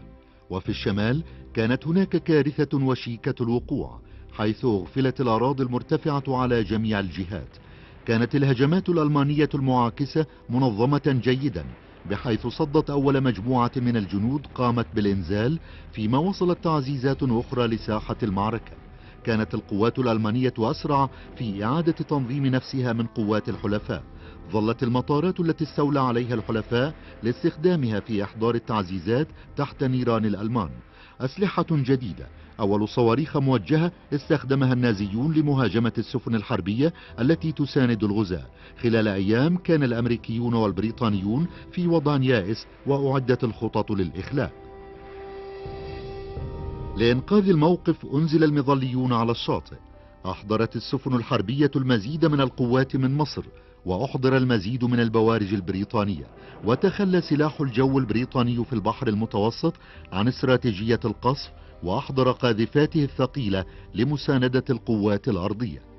وفي الشمال كانت هناك كارثة وشيكة الوقوع حيث أغفلت الأراضي المرتفعة على جميع الجهات. كانت الهجمات الألمانية المعاكسة منظمة جيدا بحيث صدت أول مجموعة من الجنود قامت بالإنزال فيما وصلت تعزيزات أخرى لساحة المعركة. كانت القوات الألمانية أسرع في إعادة تنظيم نفسها من قوات الحلفاء. ظلت المطارات التي استولى عليها الحلفاء لاستخدامها في إحضار التعزيزات تحت نيران الألمان. أسلحة جديدة أول صواريخ موجهة استخدمها النازيون لمهاجمة السفن الحربية التي تساند الغزاة. خلال أيام كان الأمريكيون والبريطانيون في وضع يائس وأعدت الخطط للإخلاء. لإنقاذ الموقف أنزل المظليون على الشاطئ. أحضرت السفن الحربية المزيد من القوات من مصر وأحضر المزيد من البوارج البريطانية. وتخلى سلاح الجو البريطاني في البحر المتوسط عن استراتيجية القصف وأحضر قاذفاته الثقيلة لمساندة القوات الأرضية.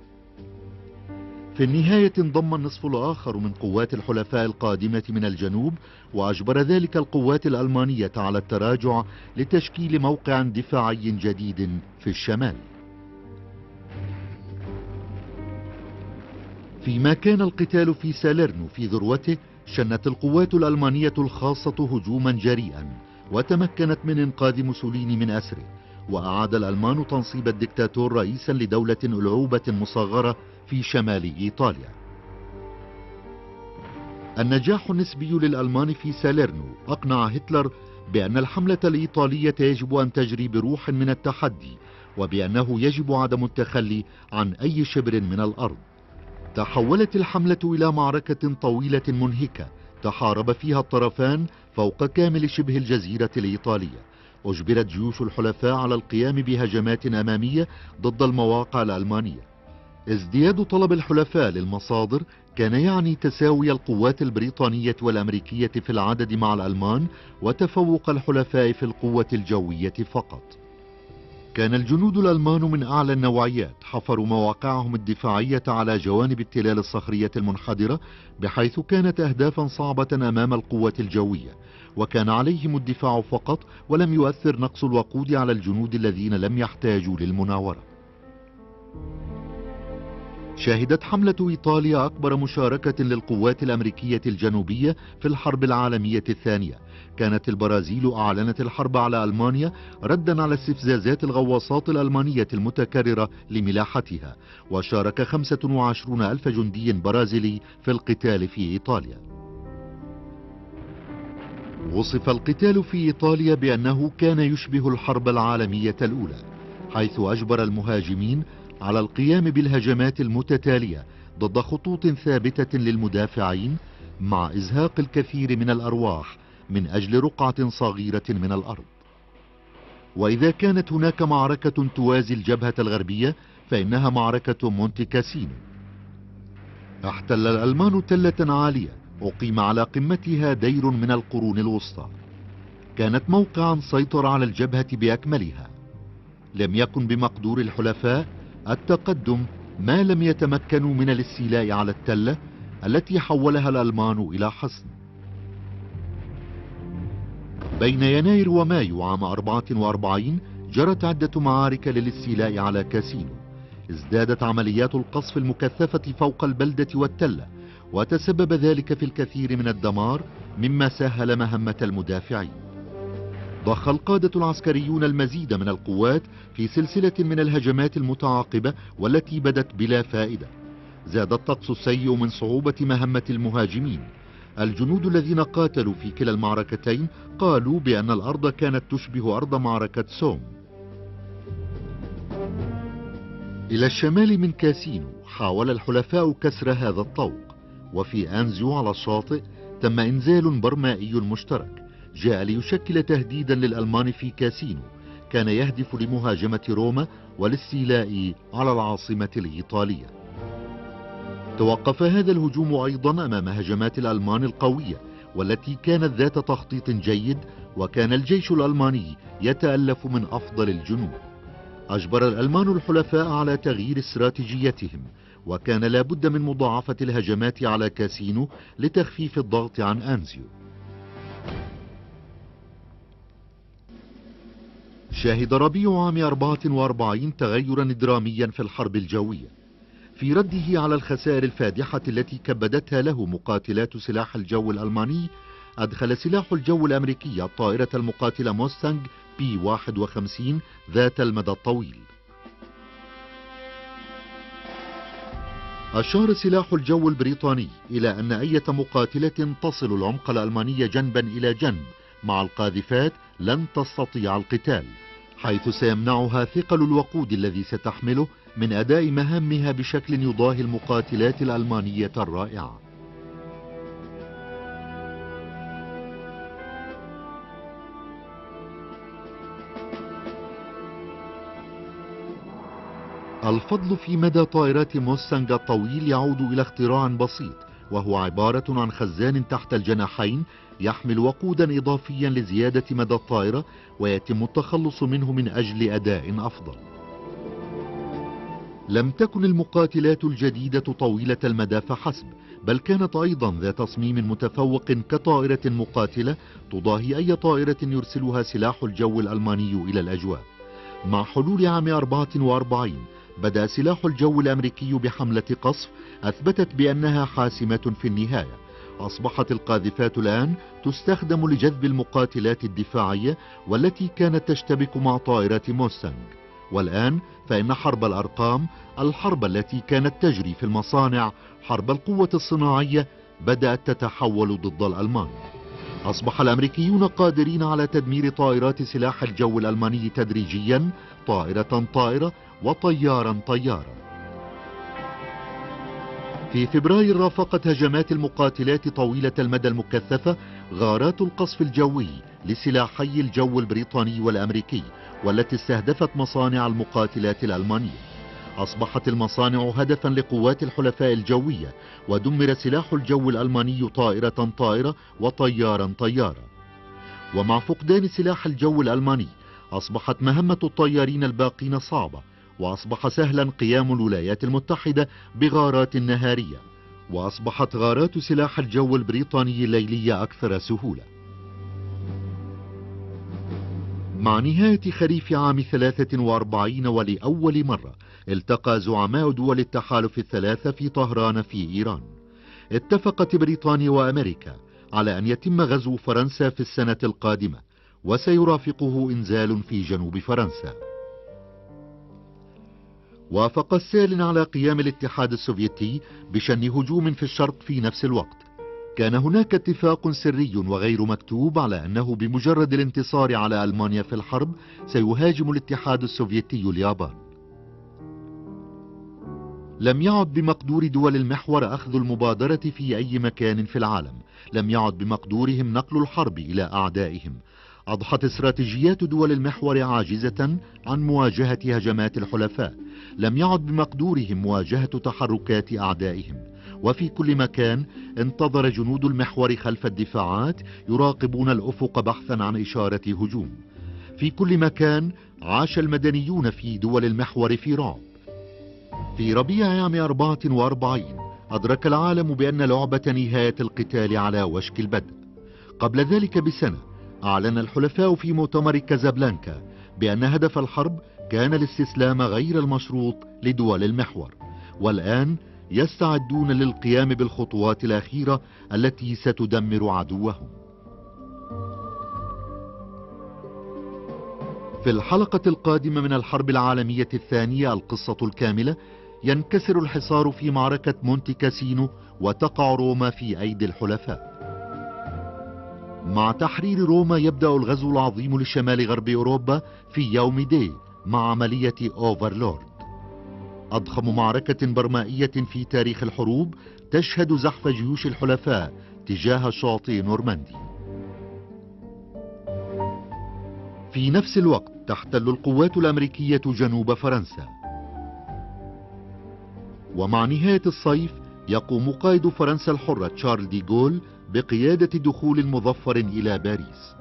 في النهاية انضم النصف الآخر من قوات الحلفاء القادمة من الجنوب وأجبر ذلك القوات الألمانية على التراجع لتشكيل موقع دفاعي جديد في الشمال. فيما كان القتال في ساليرنو في ذروته شنت القوات الألمانية الخاصة هجوما جريئا وتمكنت من إنقاذ موسوليني من أسره. وأعاد الألمان تنصيب الدكتاتور رئيسا لدولة ألعوبة مصغرة في شمال إيطاليا. النجاح النسبي للألمان في ساليرنو أقنع هتلر بأن الحملة الإيطالية يجب أن تجري بروح من التحدي وبأنه يجب عدم التخلي عن أي شبر من الأرض. تحولت الحملة إلى معركة طويلة منهكة تحارب فيها الطرفان فوق كامل شبه الجزيرة الإيطالية. أجبرت جيوش الحلفاء على القيام بهجمات أمامية ضد المواقع الألمانية. ازدياد طلب الحلفاء للمصادر كان يعني تساوي القوات البريطانية والأمريكية في العدد مع الألمان وتفوق الحلفاء في القوة الجوية فقط. كان الجنود الألمان من أعلى النوعيات حفروا مواقعهم الدفاعية على جوانب التلال الصخرية المنحدرة بحيث كانت أهدافا صعبة أمام القوة الجوية. وكان عليهم الدفاع فقط ولم يؤثر نقص الوقود على الجنود الذين لم يحتاجوا للمناورة. شهدت حملة إيطاليا أكبر مشاركة للقوات الأمريكية الجنوبية في الحرب العالمية الثانية. كانت البرازيل أعلنت الحرب على ألمانيا ردا على استفزازات الغواصات الألمانية المتكررة لملاحتها وشارك 25 ألف جندي برازيلي في القتال في إيطاليا. وصف القتال في إيطاليا بأنه كان يشبه الحرب العالمية الأولى حيث أجبر المهاجمين على القيام بالهجمات المتتالية ضد خطوط ثابتة للمدافعين مع إزهاق الكثير من الأرواح من أجل رقعة صغيرة من الأرض. وإذا كانت هناك معركة توازي الجبهة الغربية فإنها معركة مونتي كاسينو. احتل الألمان تلة عالية أقيم على قمتها دير من القرون الوسطى. كانت موقعا سيطر على الجبهة بأكملها. لم يكن بمقدور الحلفاء التقدم ما لم يتمكنوا من الاستيلاء على التلة التي حولها الألمان إلى حصن. بين يناير ومايو عام 44 جرت عدة معارك للاستيلاء على كاسينو. ازدادت عمليات القصف المكثفة فوق البلدة والتلة وتسبب ذلك في الكثير من الدمار مما سهل مهمة المدافعين. ضخ القادة العسكريون المزيد من القوات في سلسلة من الهجمات المتعاقبة والتي بدت بلا فائدة. زاد الطقس السيء من صعوبة مهمة المهاجمين. الجنود الذين قاتلوا في كلا المعركتين قالوا بأن الأرض كانت تشبه أرض معركة سوم. إلى الشمال من كاسينو حاول الحلفاء كسر هذا الطوق وفي أنزيو على الشاطئ تم إنزال برمائي مشترك. جاء ليشكل تهديدا للألمان في كاسينو. كان يهدف لمهاجمة روما والاستيلاء على العاصمة الإيطالية. توقف هذا الهجوم أيضا أمام هجمات الألمان القوية والتي كانت ذات تخطيط جيد وكان الجيش الألماني يتألف من أفضل الجنود أجبر الألمان الحلفاء على تغيير استراتيجيتهم وكان لابد من مضاعفة الهجمات على كاسينو لتخفيف الضغط عن أنزيو. شهد ربيع عام 44 تغيرا دراميا في الحرب الجوية في رده على الخسائر الفادحة التي كبدتها له مقاتلات سلاح الجو الألماني أدخل سلاح الجو الأمريكي الطائرة المقاتلة موستانج بي 51 ذات المدى الطويل. أشار سلاح الجو البريطاني إلى أن أي مقاتلة تصل العمق الألماني جنبا إلى جنب مع القاذفات لن تستطيع القتال. حيث سيمنعها ثقل الوقود الذي ستحمله من أداء مهامها بشكل يضاهي المقاتلات الألمانية الرائعة. الفضل في مدى طائرات موسانج الطويل يعود إلى اختراع بسيط وهو عبارة عن خزان تحت الجناحين يحمل وقودا إضافيا لزيادة مدى الطائرة ويتم التخلص منه من أجل أداء أفضل. لم تكن المقاتلات الجديدة طويلة المدى فحسب بل كانت أيضا ذات تصميم متفوق كطائرة مقاتلة تضاهي أي طائرة يرسلها سلاح الجو الألماني إلى الأجواء. مع حلول عام 44 بدأ سلاح الجو الأمريكي بحملة قصف أثبتت بأنها حاسمة في النهاية. أصبحت القاذفات الآن تستخدم لجذب المقاتلات الدفاعية والتي كانت تشتبك مع طائرات موسانج والآن فإن حرب الأرقام الحرب التي كانت تجري في المصانع حرب القوة الصناعية بدأت تتحول ضد الألمان. أصبح الأمريكيون قادرين على تدمير طائرات سلاح الجو الألماني تدريجيا طائرة طائرة وطيارا طيارا. في فبراير رافقت هجمات المقاتلات طويلة المدى المكثفة غارات القصف الجوي لسلاحي الجو البريطاني والأمريكي والتي استهدفت مصانع المقاتلات الألمانية. أصبحت المصانع هدفا لقوات الحلفاء الجوية ودمر سلاح الجو الألماني طائرة طائرة وطيارا طيارا. ومع فقدان سلاح الجو الألماني أصبحت مهمة الطيارين الباقين صعبة وأصبح سهلا قيام الولايات المتحدة بغارات نهارية وأصبحت غارات سلاح الجو البريطاني الليلية أكثر سهولة. مع نهاية خريف عام 43 ولأول مرة التقى زعماء دول التحالف الثلاثة في طهران في إيران. اتفقت بريطانيا وأمريكا على أن يتم غزو فرنسا في السنة القادمة وسيرافقه إنزال في جنوب فرنسا. وافق ستالين على قيام الاتحاد السوفيتي بشن هجوم في الشرق في نفس الوقت. كان هناك اتفاق سري وغير مكتوب على أنه بمجرد الانتصار على ألمانيا في الحرب سيهاجم الاتحاد السوفيتي اليابان. لم يعد بمقدور دول المحور أخذ المبادرة في أي مكان في العالم. لم يعد بمقدورهم نقل الحرب إلى أعدائهم. أضحت استراتيجيات دول المحور عاجزة عن مواجهة هجمات الحلفاء. لم يعد بمقدورهم مواجهة تحركات أعدائهم. وفي كل مكان انتظر جنود المحور خلف الدفاعات يراقبون الأفق بحثا عن إشارة هجوم. في كل مكان عاش المدنيون في دول المحور في رعب في ربيع عام 44 أدرك العالم بأن لعبة نهاية القتال على وشك البدء. قبل ذلك بسنة أعلن الحلفاء في مؤتمر كازابلانكا بأن هدف الحرب كان الاستسلام غير المشروط لدول المحور. والآن يستعدون للقيام بالخطوات الأخيرة التي ستدمر عدوهم. في الحلقة القادمة من الحرب العالمية الثانية القصة الكاملة ينكسر الحصار في معركة مونتي كاسينو وتقع روما في أيدي الحلفاء. مع تحرير روما يبدأ الغزو العظيم لشمال غرب أوروبا في يوم دي مع عملية أوفرلورد. أضخم معركة برمائية في تاريخ الحروب تشهد زحف جيوش الحلفاء تجاه شاطئ نورماندي. في نفس الوقت تحتل القوات الأمريكية جنوب فرنسا. ومع نهاية الصيف يقوم قائد فرنسا الحرة تشارل دي جول بقيادة دخول مظفر إلى باريس.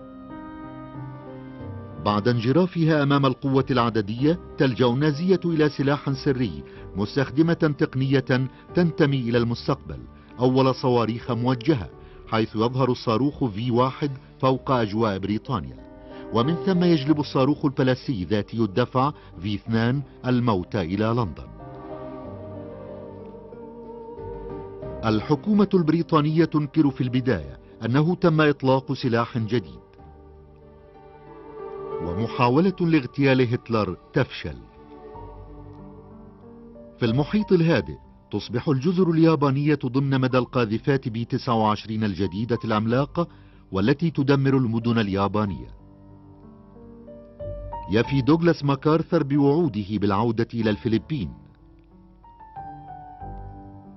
بعد انجرافها أمام القوة العددية تلجأ النازية إلى سلاح سري مستخدمة تقنية تنتمي إلى المستقبل أول صواريخ موجهة حيث يظهر الصاروخ في واحد فوق أجواء بريطانيا. ومن ثم يجلب الصاروخ البلاسي ذاتي الدفع في اثنان الموت إلى لندن. الحكومة البريطانية تنكر في البداية أنه تم إطلاق سلاح جديد. ومحاولة لاغتيال هتلر تفشل. في المحيط الهادئ تصبح الجزر اليابانية ضمن مدى القاذفات بي 29 الجديدة العملاقة والتي تدمر المدن اليابانية. يفي دوغلاس ماكارثر بوعوده بالعودة إلى الفلبين.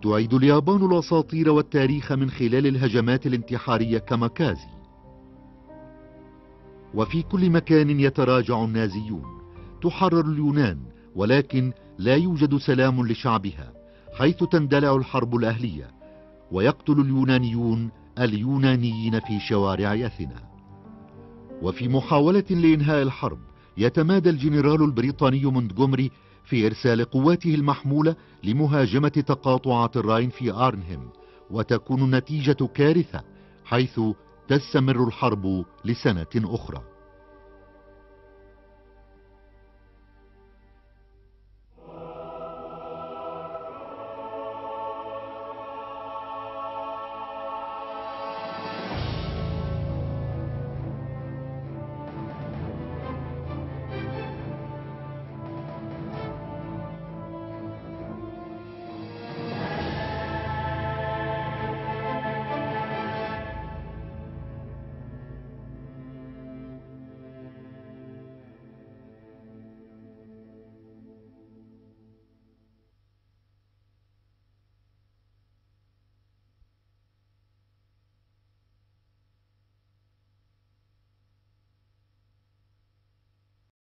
تعيد اليابان الأساطير والتاريخ من خلال الهجمات الانتحارية كمكازي وفي كل مكان يتراجع النازيون تحرر اليونان ولكن لا يوجد سلام لشعبها حيث تندلع الحرب الأهلية ويقتل اليونانيون اليونانيين في شوارع أثينا. وفي محاولة لإنهاء الحرب يتمادى الجنرال البريطاني مونتجومري في إرسال قواته المحمولة لمهاجمة تقاطعات الراين في آرنهم وتكون النتيجة كارثة حيث تستمر الحرب لسنة أخرى.